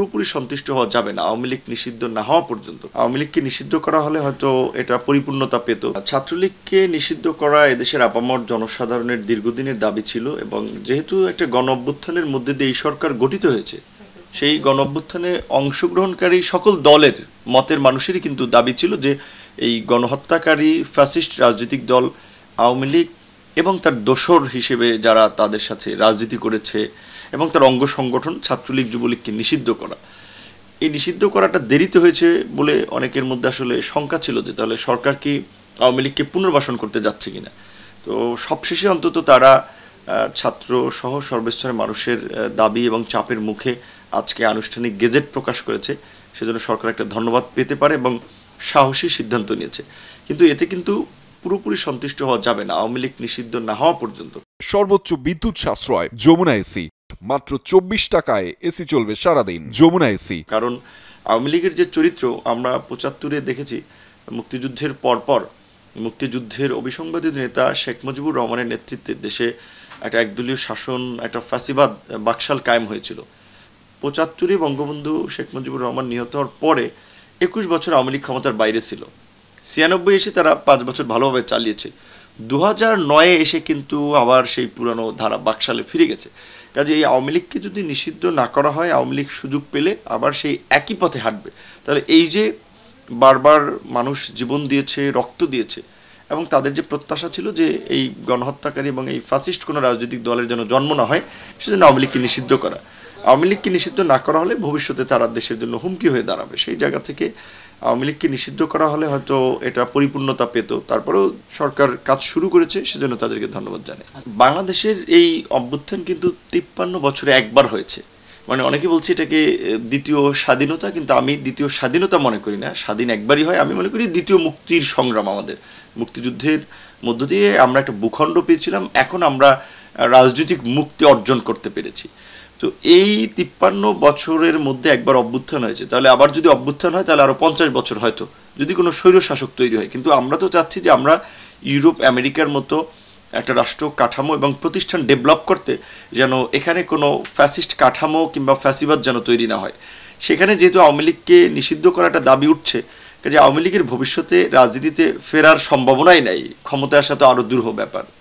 পুরোপুরি সন্তুষ্ট হওয়া যাবে না। আওয়ামী লীগ নিষিদ্ধ না হওয়া পর্যন্ত। আওয়ামী লীগকে নিষিদ্ধ করা হলে হয়তো এটা পরিপূর্ণতা পেত। ছাত্রলীগকে নিষিদ্ধ করা এদেশের আপামর জনসাধারণের দীর্ঘদিনের দাবি ছিল এবং যেহেতু একটা গণ অভ্যুত্থানের মধ্যে দিয়ে এই সরকার গঠিত হয়েছে, সেই গণ অভ্যুত্থানে অংশগ্রহণকারী সকল দলের, মতের মানুষেরই কিন্তু দাবি ছিল যে এই গণহত্যাকারী ফ্যাসিস্ট রাজনৈতিক দল আওয়ামী লীগ এবং তার দোসর হিসেবে যারা তাদের সাথে রাজনীতি করেছে এবং তার অঙ্গ সংগঠন ছাত্রলীগ যুবলীগকে নিষিদ্ধ করা। এই নিষিদ্ধ করাটা দেরিতে হয়েছে বলে অনেকের মধ্যে আসলে শঙ্কা ছিল যে তাহলে সরকার কি আওয়ামী লীগকে পুনর্বাসন করতে যাচ্ছে কিনা। তো সবশেষে অন্তত তারা ছাত্র সহ সর্বস্তরের মানুষের দাবি এবং চাপের মুখে আজকে আনুষ্ঠানিক গেজেট প্রকাশ করেছে। সেজন্য সরকার একটা ধন্যবাদ পেতে পারে এবং সাহসী সিদ্ধান্ত নিয়েছে। কিন্তু এতে কিন্তু পুরোপুরি সন্তুষ্ট হওয়া যাবে না। আওয়ামী লীগ নিষিদ্ধ না হওয়া পর্যন্ত। সর্বোচ্চ বিদ্যুৎ সাশ্রয় যমুনা এসি। মাত্র চব্বিশ টাকায় এসি চলবে সারাদিন যমুনা এসি। কারণ আওয়ামী লীগের যে চরিত্র আমরা পঁচাত্তরে দেখেছি মুক্তিযুদ্ধের পরপর মুক্তিযুদ্ধের অবিসংবাদী নেতা শেখ মুজিবুর রহমানের নেতৃত্বে দেশে একটা একদলীয় শাসন একটা ফ্যাসিবাদ বাকশাল কায়েম হয়েছিল। পঁচাত্তরে বঙ্গবন্ধু শেখ মুজিবুর রহমান নিহত হওয়ার পরে একুশ বছর আওয়ামী লীগ ক্ষমতার বাইরে ছিল। ছিয়ানব্বই এসে তারা পাঁচ বছর ভালোভাবে চালিয়েছে। দু হাজার নয়ে এসে কিন্তু আবার সেই পুরানো ধারা বাকশালে ফিরে গেছে। কাজে এই আওয়ামী লীগকে যদি নিষিদ্ধ না করা হয়, আওয়ামী লীগ সুযোগ পেলে আবার সেই একই পথে হাঁটবে। তাহলে এই যে বারবার মানুষ জীবন দিয়েছে, রক্ত দিয়েছে, এবং তাদের যে প্রত্যাশা ছিল যে এই গণহত্যাকারী এবং এই ফাসিস্ট কোনো রাজনৈতিক দলের যেন জন্ম না হয়, সেজন্য আওয়ামী লীগকে নিষিদ্ধ করা। আওয়ামী লীগকে নিষিদ্ধ না করা হলে ভবিষ্যতে তারা দেশের জন্য হুমকি হয়ে দাঁড়াবে। সেই জায়গা থেকে আওয়ামী লীগকে নিষিদ্ধ করা হলে হয়তো এটা পরিপূর্ণতা পেত। তারপরেও সরকার কাজ শুরু করেছে, সেজন্য তাদেরকে ধন্যবাদ জানাই। বাংলাদেশের এই অভ্যুত্থান কিন্তু তিপ্পান্ন বছরে একবার হয়েছে। মানে অনেকে বলছে এটাকে দ্বিতীয় স্বাধীনতা, কিন্তু আমি দ্বিতীয় স্বাধীনতা মনে করি না। স্বাধীন একবারই হয়, আমি মনে করি দ্বিতীয় মুক্তির সংগ্রাম আমাদের। মুক্তিযুদ্ধের মধ্য দিয়ে আমরা একটা ভূখণ্ড পেয়েছিলাম, এখন আমরা রাজনৈতিক মুক্তি অর্জন করতে পেরেছি। তো এই তিপ্পান্ন বছরের মধ্যে একবার অভ্যুত্থান হয়েছে। তাহলে আবার যদি অভ্যুত্থান হয়, তাহলে আরও পঞ্চাশ বছর হয়তো। যদি কোনো স্বৈর শাসক তৈরি হয়। কিন্তু আমরা তো চাচ্ছি যে আমরা ইউরোপ, আমেরিকার মতো একটা রাষ্ট্র কাঠামো এবং প্রতিষ্ঠান ডেভেলপ করতে যেন এখানে কোনো ফ্যাসিস্ট কাঠামো কিংবা ফ্যাসিবাদ যেন তৈরি না হয়। সেখানে যেহেতু আওয়ামী লীগকে নিষিদ্ধ করাটা দাবি উঠছে, কাজে আওয়ামী লীগের ভবিষ্যতে রাজনীতিতে ফেরার সম্ভাবনাই নাই। ক্ষমতায় আসা তো আরও দুরূহ ব্যাপার।